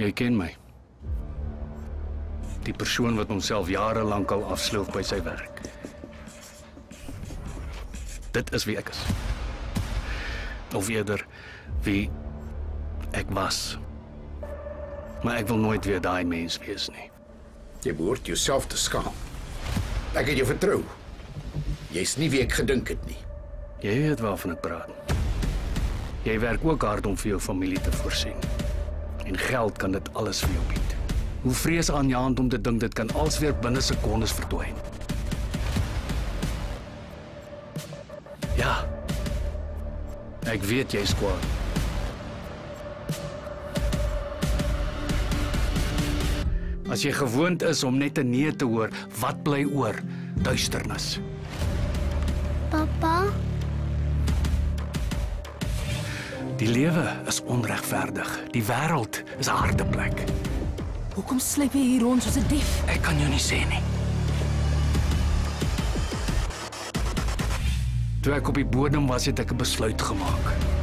Jy ken my. Die persoon wat homself jare lank al afsloof by sy werk. Dit is wie ek is. Of eerder wie ek was. Maar ek wil nooit weer daai mens wees nie. Jy behoort jouself te skaam. Ek het jou vertrou. Jy's nie wie ek gedink het nie. Jy weet waarvan ek praat. Jy werk ook hard om vir jou familie te voorsien. En geld kan dit alles vir jou bied. Hoe vreesaanjaend om te dink dit kan als weer binne sekondes verdwyn. Ja. Ek weet jy's kwaad. As jy gewoond is om net 'n nee te hoor, wat bly oor? Duisternis. Pappa, Die lewe is onregverdig. Die wêreld is 'n harde plek. Hoekom sluip jy hier rond soos 'n dief? Ek kan jou nie sê nie. Toe ek op die bodem was, het ek 'n besluit gemaak.